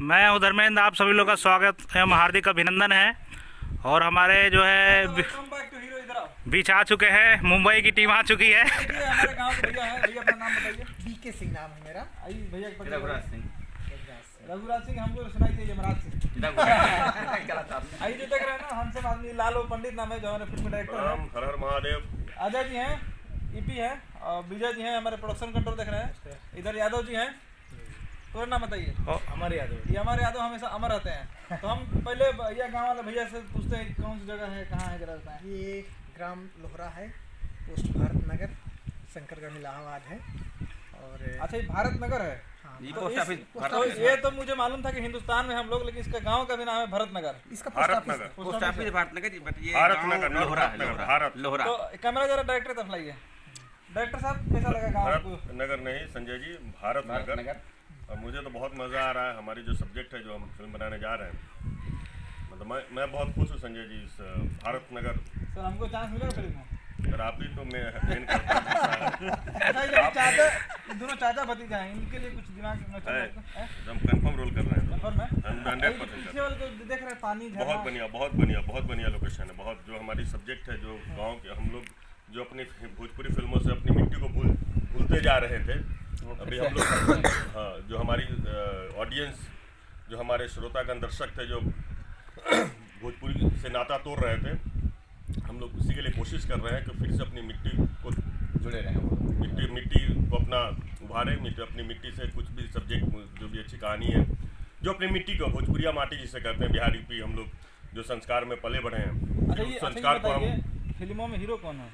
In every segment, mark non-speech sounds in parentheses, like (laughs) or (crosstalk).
मैं हूँ धर्मेंद्र आप सभी लोग का स्वागत एवं हार्दिक अभिनंदन है। और हमारे जो है आओ। बीच आ चुके हैं मुंबई की टीम आ चुकी है। हैं है रघुराज सिंह। हमको सुनाई दिए यमराज सिंह। (laughs) आदमी लालो पंडित नाम है जो हमारे फ़िल्म डायरेक्टर हैं। हर हर महादेव। अजय जी हैं ईपी है और विजय जी हैं हमारे प्रोडक्शन कंट्रोल देख रहे हैं। इधर यादव जी हैं। तो नाम बताइए अमर यादव। ये हमारे यादव हमेशा अमर रहते हैं। तो हम पहले भैया गाँव वाले भैया से पूछते हैं कौन सी जगह है कहाँ है जरा बताएँ ये ग्राम लोहरा है पोस्ट भारत नगर शंकरगढ़ इलाहाबाद है और अच्छा ये भारत नगर है? हाँ, ये तो इस- तो ये तो मुझे मालूम था कि हिंदुस्तान में हम लोग लेकिन इसका गाँव का भी नाम है भरत नगर। इसका Bharat Nagar. Post office Bharat Nagar but ये भारत नगर, लोहरा भारत लोहरा। तो कैमरा जरा डायरेक्टर तरफ़ लाइए। डायरेक्टर साहब कैसा लगा गाँव नगर नहीं संजय जी भारत भारत नगर। और मुझे तो बहुत मज़ा आ रहा है हमारी जो सब्जेक्ट है जो हम फ़िल्म बनाने जा रहे हैं। मतलब मैं मैं बहुत खुश हूँ संजय जी इस भारत नगर। सर हमको चांस मिलेगा फ़िल्म में? आप भी तो मैं मेन करता हूँ। अच्छा चाचा दोनों चाचा भतीजा हैं इनके लिए कुछ दिमाग है, है हम कंफर्म रोल कर रहे हैं। नंबर में हम 100% ये कर पीछे वाले जो देख रहे हैं पानी बहुत बढ़िया बहुत बढ़िया बहुत बढ़िया लोकेशन है। बहुत जो हमारी सब्जेक्ट है जो गाँव के हम लोग जो अपनी भोजपुरी फ़िल्मों से अपनी मिट्टी को भूल भूलते जा रहे थे। अभी हम लोग हाँ हमारी ऑडियंस जो हमारे श्रोतागण दर्शक थे जो (clears throat) भोजपुरी से नाता तोड़ रहे थे हम लोग उसी के लिए कोशिश कर रहे हैं कि फिर से अपनी मिट्टी को जुड़े रहे मिट्टी मिट्टी को अपना उभारे मिट्टी अपनी मिट्टी से कुछ भी सब्जेक्ट जो भी अच्छी कहानी है जो अपनी मिट्टी को भोजपुरिया माटी जिसे कहते हैं बिहार यूपी हम लोग जो संस्कार में पले बढ़े हैं अच्छा अच्छा संस्कार को हम फ़िल्मों में हीरो कौन है?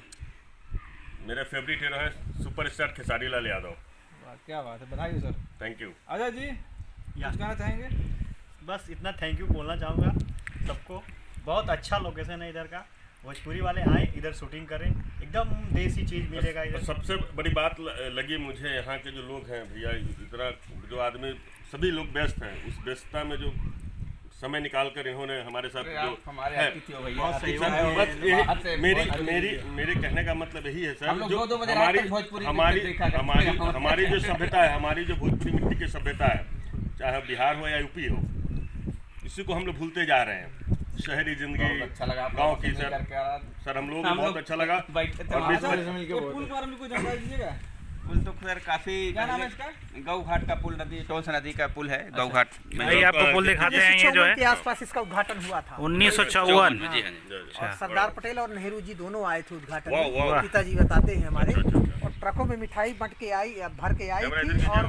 मेरे फेवरेट हीरो हैं सुपरस्टार खेसारी लाल यादव। क्या बात है बधाई sir. Thank you Ajay ji कुछ कहना चाहेंगे? बस इतना थैंक यू बोलना चाहूँगा सबको। बहुत अच्छा लोकेशन है इधर का। भोजपुरी वाले आए इधर शूटिंग करें। एकदम देसी चीज़ मिलेगा इधर। सबसे बड़ी बात लगी मुझे यहाँ के जो लोग हैं भैया इतना जो आदमी सभी लोग व्यस्त हैं। उस व्यस्तता में जो समय निकाल कर इन्होंने हमारे साथ जो हमारे है हो बस यही मेरी मेरी मेरे कहने का मतलब यही है सर जो हमारी हमारी हमारी हमारी जो सभ्यता है हमारी जो भोजपुरी मिट्टी की सभ्यता है चाहे बिहार हो या यूपी हो इसी को हम लोग भूलते जा रहे हैं। शहरी ज़िंदगी अच्छा लगा गाँव की सर। सर हम लोग बहुत अच्छा लगा। बैठे और पुल तो सर काफ़ी क्या नाम है इसका? गौ घाट का पुल नदी टोस नदी का पुल है गौ घाट भाई आपको पुल दिखाते हैं ये जो है। के आसपास इसका उद्घाटन हुआ था। उन्नीस सौ चौवन चौवन। हाँ जय। और सरदार पटेल और नेहरू जी दोनों आए थे उद्घाटन। पिताजी बताते हैं हमारे। और ट्रकों में मिठाई बंट के आई भर के आई थी और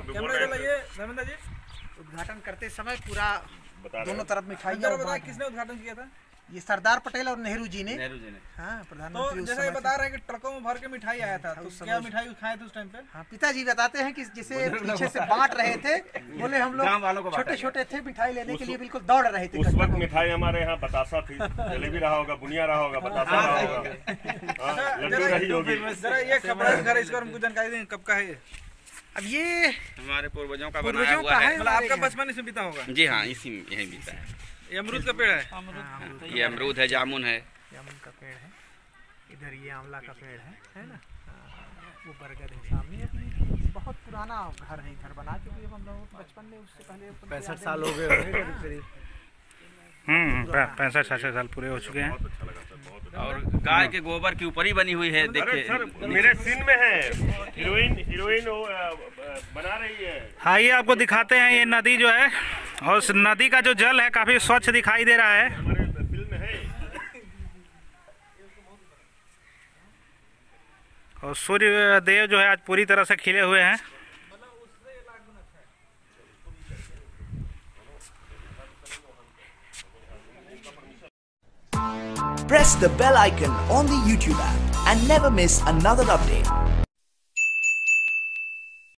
उद्घाटन करते समय पूरा दोनों तरफ़ मिठाई किसने उद्घाटन किया था? ये सरदार पटेल और नेहरू जी ने। नेहरू जी ने। हाँ तो प्रधानमंत्री उस जैसे बता रहे हैं कि ट्रकों में भर के मिठाई आया था तो क्या मिठाई खाए थे उस टाइम पे? हाँ पिताजी बताते हैं कि जिसे पीछे से बांट रहे थे बोले हम गाँव वालों को लोग छोटे छोटे थे मिठाई लेने के लिए बिल्कुल दौड़ रहे थे उस वक्त मिठाई हमारे यहाँ बतासा थी जलेबी रहा होगा बुनिया रहा होगा बतासा रहा होगा। हाँ, लड्डू रही होगी। जरा ये कपड़ा घर इसको हमको जानकारी दें कब का है अब ये हमारे पूर्वजों का बनाया हुआ है। है मतलब आपका बचपन इसमें बीता होगा। जी हाँ इसी में यही बीता है। ये अमरूद का पेड़ है? हाँ, ये अमरूद है जामुन है। जामुन का पेड़ है। इधर ये आंवला का पेड़ है है ना? हाँ, वो बरगद है सामने। अपनी बहुत पुराना घर है इधर बना चुके हम लोग। बचपन में उससे पहले पैंसठ साल हो गए हम्म पैंसठ साठ साल पूरे हो चुके हैं। बहुत अच्छा लगा सर बहुत अच्छा और गाय के गोबर की ऊपर ही बनी हुई है देखिए सर मेरे सीन में है। हीरोइन हीरोइन बना रही है। आइए आपको दिखाते हैं ये नदी जो है। और नदी का जो जल है काफ़ी स्वच्छ दिखाई दे रहा है है और सूर्य देव जो है आज पूरी तरह से खिले हुए हैं press the bell icon on the YouTube app and never miss another update.